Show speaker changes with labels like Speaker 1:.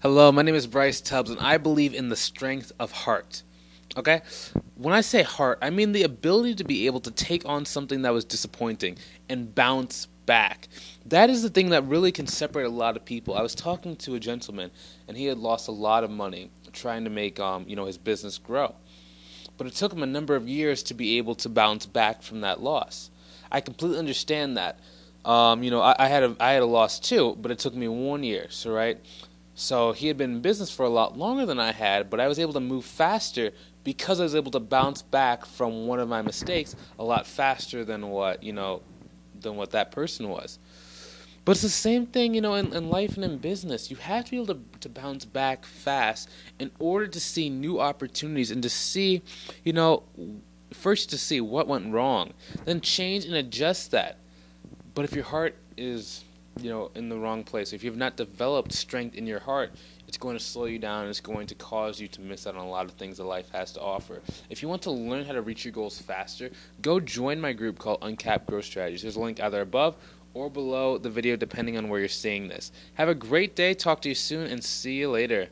Speaker 1: Hello, my name is Bryce Tubbs, and I believe in the strength of heart. Okay? When I say heart, I mean the ability to be able to take on something that was disappointing and bounce back. That is the thing that really can separate a lot of people. I was talking to a gentleman, and he had lost a lot of money trying to make um, you know his business grow. But it took him a number of years to be able to bounce back from that loss. I completely understand that. Um, you know, I, I, had a I had a loss too, but it took me one year. So right, so he had been in business for a lot longer than I had, but I was able to move faster because I was able to bounce back from one of my mistakes a lot faster than what, you know, than what that person was. But it's the same thing, you know, in, in life and in business. You have to be able to, to bounce back fast in order to see new opportunities and to see, you know, first to see what went wrong, then change and adjust that. But if your heart is you know in the wrong place. If you've not developed strength in your heart it's going to slow you down it's going to cause you to miss out on a lot of things that life has to offer. If you want to learn how to reach your goals faster go join my group called uncapped growth strategies. There's a link either above or below the video depending on where you're seeing this. Have a great day. Talk to you soon and see you later